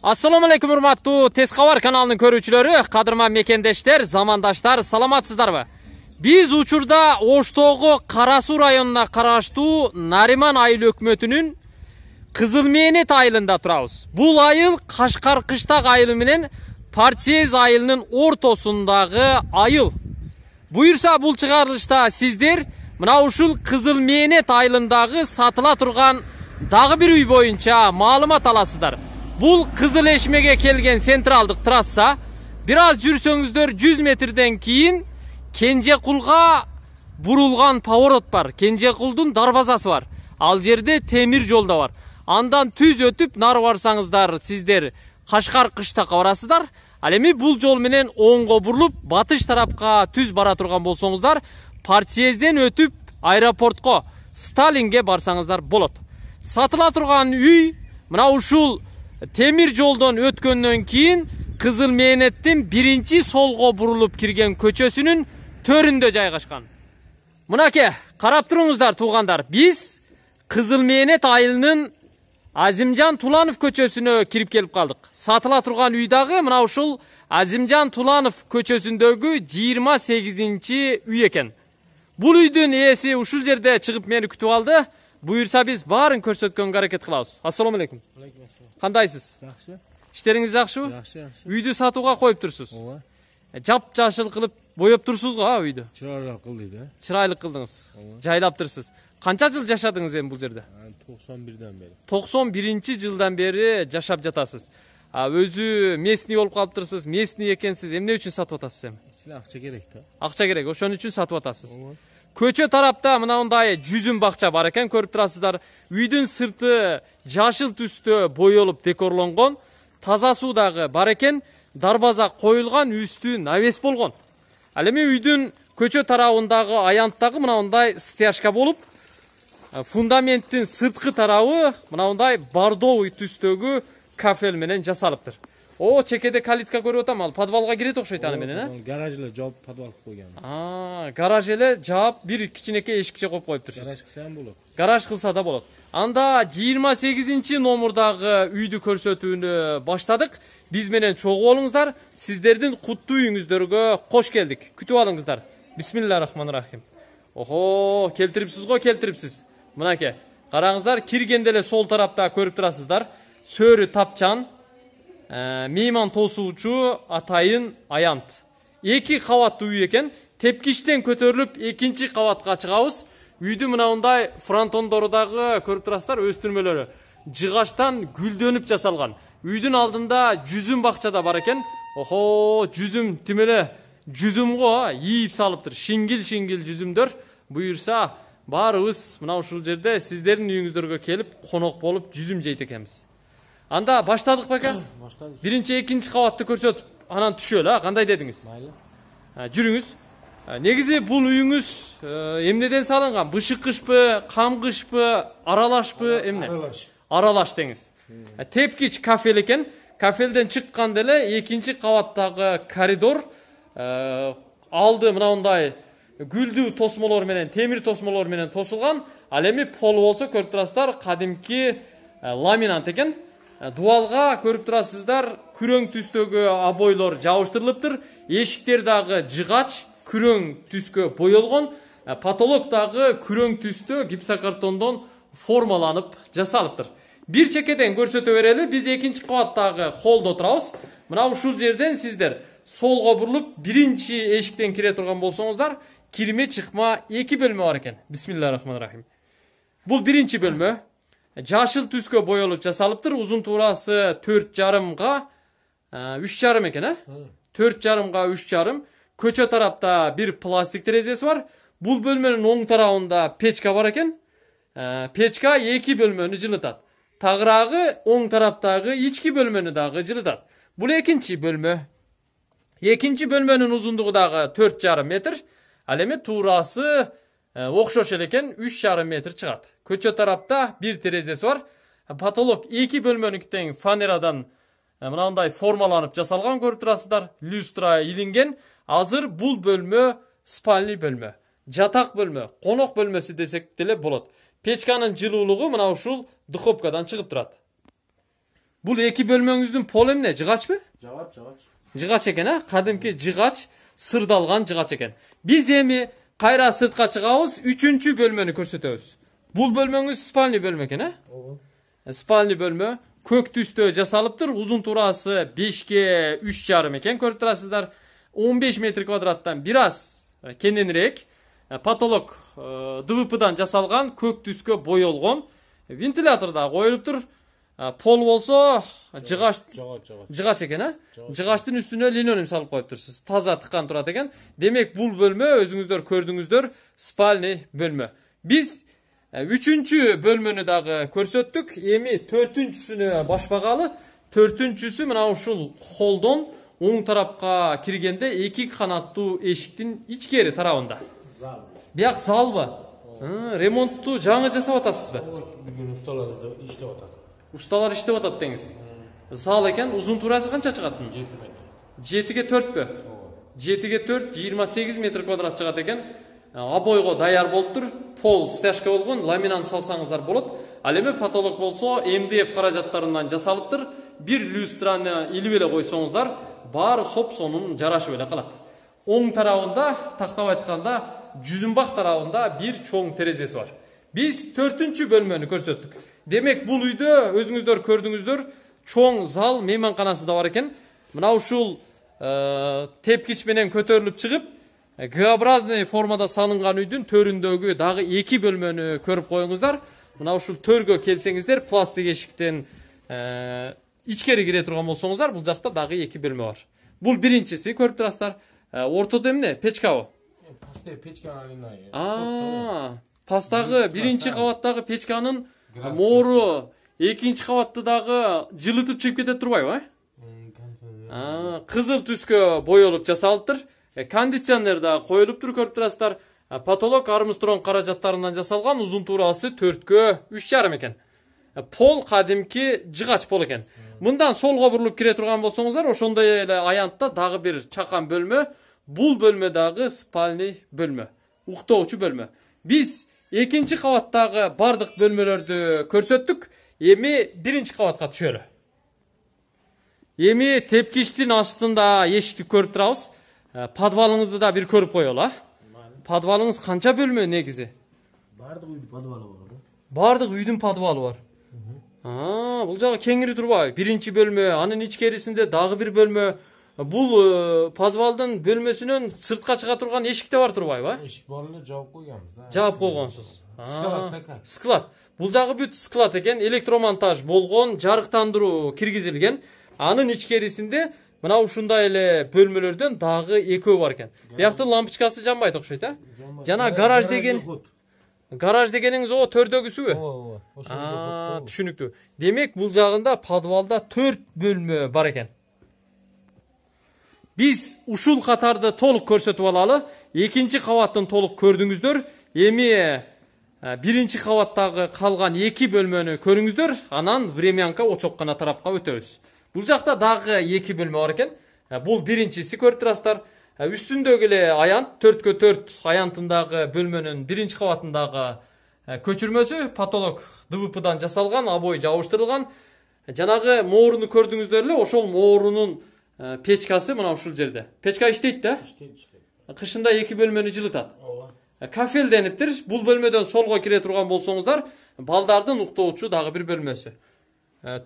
Ассаламу алейкум урматтуу Тез кабар каналынын көрүүчүлөрү, кадырман мекендештер, замандаштар, саламатсыздарбы? Биз учурда Оштогу Кара Суу районуна караштуу Нариман айыл өкмөтүнүн Кызыл Мээнет айылында турабыз. Бул айыл Кашкар Кыштак айылы менен Партиез айылынын ортосундагы айыл. Буюрса бул чыгарылышта сиздер мына ушул Кызыл Мээнет айылындагы сатыла турган дагы бир үй Бул Кызыл Эшмеге келген централдык трасса. Бир аз жүрсөңүздөр 100 метрден кийин Кенжекулга бурулган поворот бар. Кенжекулдун дарбазасы бар. Ал жерде темир жол да бар. Андан түз өтүп нары барсаңыздар сиздер Кашкар кыштакка барасыздар. Ал эми бул жол менен оңго батыш тарапка түз бара турган болсоңуздар, партиезден өтүп аэропортко Сталинге барсаңыздар болот. Сатыла турган үй мына ушул темир жолдон өткөндөн кийин Кызыл Мээнеттин биринчи солго бурулуп кирген көчөсүнүн төрүндө жайгашкан. Мынаке, карап туруңуздар туугандар. Биз Кызыл Мээнет айылынын Азимжан Туланов көчөсүнө кирип келип калдык. Сатыла турган үй дагы мына ушул Азимжан Туланов көчөсүндөгү 28-чи үй экен. Бул үйдүн ээси ушул жерде чыгып мени күтүп алды. Буюрса биз баарын көрсөткөнгө аракет кылабыз. Ассаламу алейкум. Кандайсыз? Жакшы. Иштериңиз жакшыбы? Жакшы, жакшы. Үйдү сатууга коюп турсуз. Ооба. Жап жашыл кылып боеп турсуз го а үйдү. Чырайлуу кыл дейт, э? Чырайлуу кылдыңыз. Жайлап турсуз. Канча жыл жашадыңыз эми бул жерде? Ан 91ден бери. 91 жылдан бери жашап жатасыз. А өзү местный болуп калыптырсыз, местный экенсиз. Эмне үчүн сатып атасыз эми? Акча керек да. Акча керек, ошон үчүн сатып атасыз. Көчө тарапта мынандай жүзүм бакча бар экен, көрүп турасыздар. Үйдүн сырты жашыл түстө боелуп декорлонгон, таза суу дагы бар экен, дарбаза коюлган, үстү навес болгон. Ал эми үйдүн көчө тарабындагы аянттагы мынандай стяжка болуп, э, фундаменттин сырткы тарабы мынандай бордовый түстөгү кафель менен жасалыптыр. О, чекеде калитка көрүп атам, ал подвалга кирет окшойт аны менен, э? Гараж эле жооп подвал кылып койгон. А, гараж эле жаап бир кичинекей эшикче коюп коюптурсуз. Гараж кылса ham болот. гараж кылса да болот анда 28 номурдагы үйдү көрсөтүүнү баштадык биз менен чогуу болуңуздар сиздердин куттуу үйүңүздөргө кош келдик күтүп алыңыздар. Бисмилля рахмани рахим охо келтирипсиз го келтирипсиз мынакей караңыздар киргенде эле сол тарапта көрүп турасыздар сөрү тапчан мейман тосуучу атайын аянт. Эки кабаттуу үй экен тепкичтен көтөрүлүп экинчи кабатка чыгабыз. Үйдүн мынандай фронтондору дагы көрүп турасыздар өстүрмөлөрү. Жыгачтан гүлдөнүп жасалган. Үйдүн алдында жүзүм бакча да бар экен охо жүзүм тим эле жүзүм го ийип салыптыр. Шингил шингил жүзүмдөр буюрса баарыбыз мына ушул жерде сиздердин үйүңүздөргө келип конок болуп жүзүм жейт экенбиз. Анда баштадык беке Баштадык. биринчи экинчи кабатты көрсөтүп анан түшөлү а? Кандай дедиңиз Майлы. Ә, жүрүңүз Ә, негизи бул үйүңүз ә, эмнеден салынган бышык кышпы кам кышпы аралашпы эмне Аралаш. аралаш деңиз Ә, тепкич кафель экен кафелден чыкканда эле экинчи кабаттагы коридор ә, алды мынандай гүлдүү тосмолор менен темир тосмолор менен тосулган ал эми полу болсо көрүп турасыздар кадимки ә, ламинат экен Ә, дубалга көрүп турасыздар күрөң түстөгү обойлор жабыштырылыптыр эшиктер дагы жыгач күрөң түскө боелгон Ә, потолок дагы күрөң түстө гипсокартондон формаланып жасалыптыр. Бир чекеден көрсөтө берели биз экинчи кабаттагы холлдо турабыз мына ушул жерден сиздер солго бурулуп биринчи эшиктен кире турган болсоңуздар кирме чыкма эки бөлмө бар экен. Бисмилля рахмани рахим. Бул биринчи бөлмө. Жашыл түскө боелуп жасалыптыр узун туурасы төрт жарымга үч жарым экен э төрт жарымга үч жарым көчө тарапта бир пластик терезеси бар бул бөлмөнүн оң тарабында печка бар экен печка эки бөлмөнү жылытат тагыраагы оң тараптагы ички бөлмөнү дагы жылытат бул экинчи бөлмө экинчи бөлмөнүн узундугу дагы төрт жарым метр ал эми туурасы окшош эле экен үч жарым метр чыгат көчө тарапта бир терезеси бар потолок эки бөлмөнүкү тең фанерадан э, мынандай формаланып жасалган көрүп турасыздар люстра илинген азыр бул бөлмө спальный бөлмө жатак бөлмө конок бөлмөсү десек деле болот печканын жылуулугу мына ушул духовкадан чыгып турат Бул эки бөлмөңүздүн пол эмне? Жыгачпы? Жават, жават. жыгач экен а кадимки жыгач сырдалган жыгач экен биз эми кайра сыртка чыгабыз үчүнчү бөлмөнү көрсөтөбүз бул бөлмөңүз спальный бөлмө экен э Ооба. спальный бөлмө көк түстө жасалыптыр узун туурасы бешке үч жарым экен көрүп турасыздар он беш метр квадраттан бир аз э, кененирээк потолок двпдан жасалган көк түскө боелгон вентилятор да коюлуптур Э, пол болсо жыгач жыгач экен а Жыгач. жыгачтын үстүнө линолеум салып коюптурсуз таза тыккан турат экен демек бул бөлмө өзүңүздөр көрдүңүздөр спальный бөлмө биз э, үчүнчү бөлмөнү дагы көрсөттүк эми төртүнчүсүнө башпагалы төртүнчүсү мына ушул холдон оң тарапка киргенде эки канаттуу эшиктин ичкери тарабында Зал. бияк залбы ремонтту жаңы жасап атасызбы Бүгүн ustalardı иштеп атат. усталар иштеп атат деңиз зал экен узун туурасы канча чыгат 7 метр. жетиге төртпү Ооба. жетиге төрт жыйырма сегиз метр квадрат чыгат экен обойго даяр болуптур пол стяжка болгон ламинаны салсаңыздар болот ал эми потолок болсо мдф каражаттарынан жасалыптыр бир люстраны илип эле койсоңуздар баары соп сонун жарашып эле калат оң тарабында тактап айтканда жүзүмбак тарабында бир чоң терезеси бар биз төртүнчү бөлмөнү көрсөттүк демек бул үйдө өзүңүздөр көрдүңүздөр чоң зал мейманканасы да бар экен мына ушул тепкич менен көтөрүлүп чыгып г образный формада салынган үйдүн төрүндөгү дагы эки бөлмөнү көрүп коюңуздар мына ушул төргө келсеңиздер пластик эшиктен э, ичкери кире турган болсоңуздар бул жакта дагы эки бөлмө бар бул биринчиси көрүп турасыздар ортодо эмне печкабы печка пастагы биринчи кабаттагы печканын. Моору экинчи кабатты дагы жылытып чыгып кетет турбайбы э А, кызыл түскө боелуп жасалыптыр кондиционер да коюлуптур көрүп турасыздар потолок армстронг каражаттарынан жасалган узун туурасы төрткө үч жарым экен пол кадимки жыгач пол экен мындан солго бурулуп кире турган болсоңуздар ошондой эле аянтта дагы бир чакан бөлмө бул бөлмө дагы спальный бөлмө уктоочу бөлмө. Биз экинчи кабаттагы бардык бөлмөлөрдү көрсөттүк эми биринчи кабатка түшөлү эми тепкичтин астында эшикти көрүп турабыз Э, подвалыңызды да бир көрүп коелу а подвалыңыз канча бөлмө негизи Бардык үйдү подвалы бар. баардык үйдүн подвалы бар А, бул жагы кеңири турбайбы биринчи бөлмө анын ичкерисинде дагы бир бөлмө бул подвалдын бөлмөсүнөн сыртка чыга турган эшик да бар турбайбы Эшик бар эле жаап койгонбуз да. жаап койгонсуз А, Склад склад. Бул жагы бүт склад экен электромонтаж болгон жарыктандыруу киргизилген анын ичкерисинде мына ушундай эле бөлмөлөрдөн дагы экөө бар экен бияктын лампочкасы жанбайт окшойт а жана Гараж- деген гараж дегениңиз о төрдөгүсүбү Ооба, А, түшүнүктүү демек бул жагында подвалда төрт бөлмө бар экен биз ушул катарды толук көрсөтүп алалы экинчи кабаттын толук көрдүңүздөр эми э, биринчи кабаттагы калган эки бөлмөнү көрүңүздөр анан времянка очоккана тарапка өтөбүз. Бул жакта дагы эки бөлмө бар экен. Э, бул биринчиси көрүп турасыздар. Э, үстүндөгү эле аянт төрткө төрт аянтындагы бөлмөнүн биринчи кабатындагы көчүрмөсү потолок двпдан жасалган обой жабыштырылган. Жанагы мооруну көрдүңүздөр ошол моорунун печкасы мына ушул жерде печка иштейт да Иштейт, иштейт. кышында эки бөлмөнү жылытат Ооба. Кафелдениптир бул бөлмөдөн солго кире турган болсоңуздар балдардын уктоочу дагы бир бөлмөсү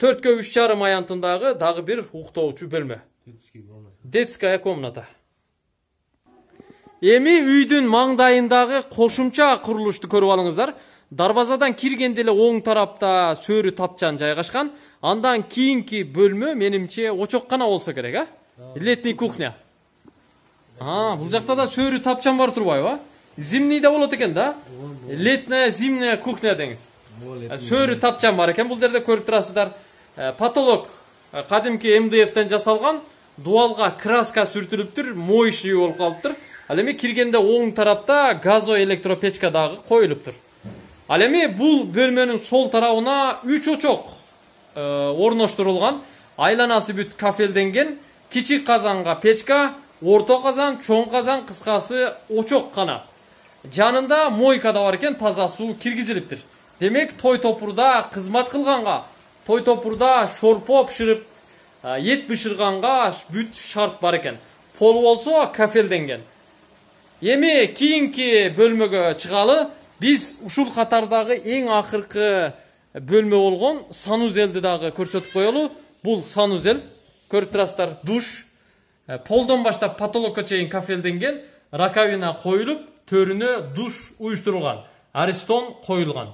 төрткө үч жарым аянтындагы дагы бир уктоочу бөлмө детская комната эми үйдүн маңдайындагы кошумча курулушту көрүп алыңыздар дарбазадан киргенде эле оң тарапта сөрү тапчан жайгашкан андан кийинки бөлмө менимче очоккана болсо керек а летний кухня а бул жакта да сөрү тапчан бар турбайбы зимний да болот экен да летняя зимняя кухня деңиз сөрү тапчан бар экен бул жерде көрүп турасыздар потолок кадимки мдфтен жасалган дуалга краска сүртүлүптүр моющий болуп калыптыр ал эми киргенде оң тарапта газо электропечка дагы коюлуптур ал эми бул бөлмөнүн сол тарабына үч очок орноштурулган айланасы бүт кафелденген кичик казанга печка орто казан чоң казан кыскасы очок гана. Жанында мойка да бар экен таза суу киргизилиптир. Демек той топурда кызмат кылганга той топурда шорпо пішіріп ә, ет бышырганга бүт шарт бар екен пол болсо кафелденген. Эми кийинки бөлмөгө чыгалы биз ушул катардагы эң акыркы бөлмө болгон санузелди дагы көрсөтүп коелу бул санузел көрүп турасыздар душ Ә, полдон баштап потолокко чейин кафелденген раковина коюлуп төрүнө душ уюштурулган аристон коюлган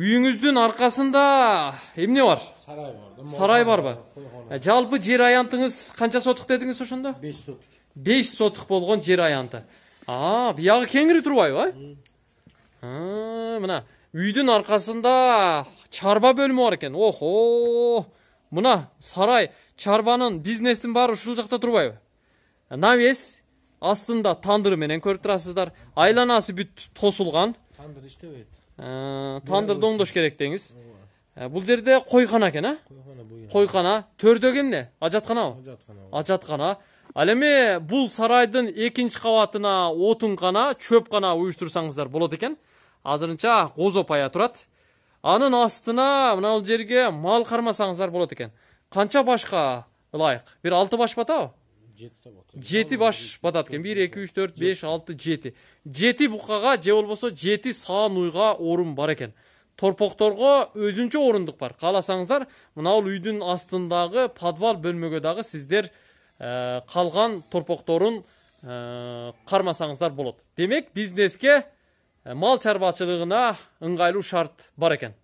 үйүңүздүн аркасында эмне бар? Сарай бар сарай барбы Ә, жалпы жер аянтыңыз канча сотук дедиңиз ошондо 5 соток. беш сотук болгон жер аянты. А биягы кеңири турбайбы а мына үйдүн аркасында чарба бөлмө бар экен охо! Мына сарай чарбанын бизнестин баары ушул жакта турбайбы навес астында тандыр менен көрүп турасыздар айланасы бүт тосулган Тандыр иштебейт. Ә, тандырды оңдош керек деңиз Ә, бул жерде койкана экен а? Койкана төрдөгү эмне ажатканабы ажаткана ал эми бул сарайдын экинчи кабатына отун кана чөп кана уюштурсаңыздар болот экен. Азырынча козо пая турат. Анын астына мына бул жерге мал кармасаңыздар болот экен. Канча башка ылайык? Бир алты баш батабы Жети баш батат экен бир эки үч төрт беш алты жети. Жети букага же болбосо жети саан уйга орун бар экен. Торпокторго өзүнчө орундук бар. Кааласаңыздар мына бул үйдүн астындагы подвал бөлмөгө дагы сиздер э, калган торпокторун э, кармасаңыздар болот. Демек бизнеске э, мал чарбачылыгына ыңгайлуу шарт бар экен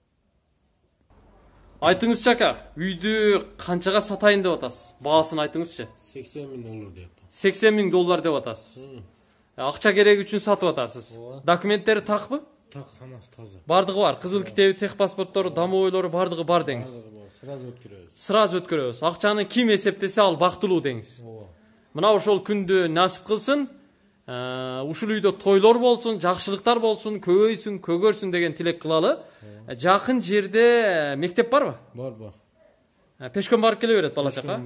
айтыңызчы ака үйдү канчага сатайын деп атасыз баасын айтыңызчы 80 миң доллар деп. 80 миң доллар деп атасыз акча кереги үчүн сатып атасыз Ооба. документтери такпы Так хамасы таза. бардыгы бар кызыл китеби тех паспорттору домовойлору бардыгы бар деңиз. Сразу өткөрөбүз. сразу өткөрөбүз акчаны ким эсептесе ал бактылуу деңиз Ооба. мына ошол күндү насип кылсын ушул үйдө тойлор болсун жакшылыктар болсун көбөйсүн көгөрсүн деген тилек кылалы жакын жерде мектеп барбы Бар бар. Пешком барып келе берет бала чака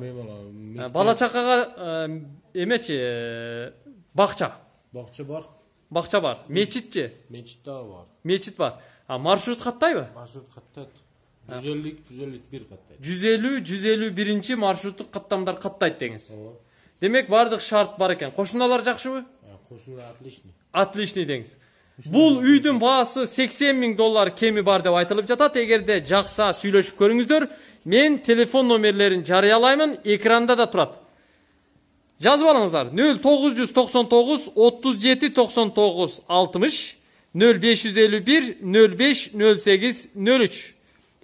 бала чакага эмечи бакча Бакча бар. бакча бар мечитчи Мечит дагы бар. мечит бар а маршрут каттайбы Маршрут каттайт. 150 151 каттайт. жүз элүү жүз элүү биринчи маршруттук каттамдар каттайт деңиз Ооба. демек баардык шарт бар экен кошуналар жакшыбы Кошуна отличный. отличный деңиз бул үйдүн баасы сексен миң доллар кеми бар деп айтылып жатат эгерде жакса сүйлөшүп көрүңүздөр мен телефон номерлерин жарыялаймын экранда да турат жазып алыңыздар нөл тогуз жүз токсон тогуз отуз жети токсон тогуз алтымыш нөл беш жүз элүү бир нөл беш нөл сегиз нөл үч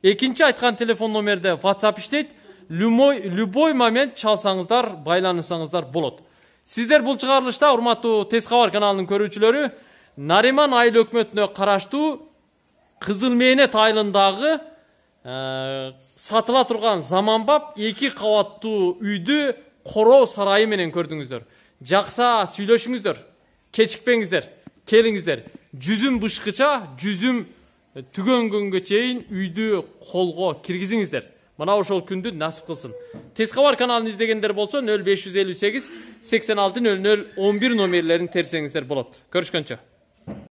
экинчи айткан телефон номерде whatsapp иштейт любой любой момент чалсаңыздар байланышсаңыздар болот сиздер бул чыгарылышта урматтуу тез кабар каналынын көрүүчүлөрү нариман айыл өкмөтүнө караштуу кызыл мeenет айылындагы сатыла турган заманбап эки кабаттуу үйдү короо сарайы менен көрдүңүздөр жакса сүйлөшүңүздөр кечикпеңиздер келиңиздер жүзүм бышкыча жүзүм түгөнгөнгө чейин үйдү колго киргизиңиздер мына ошол күндү насип кылсын тез кабар каналын издегендер болсо нөл беш жүз элүү сегиз сексен алты нөл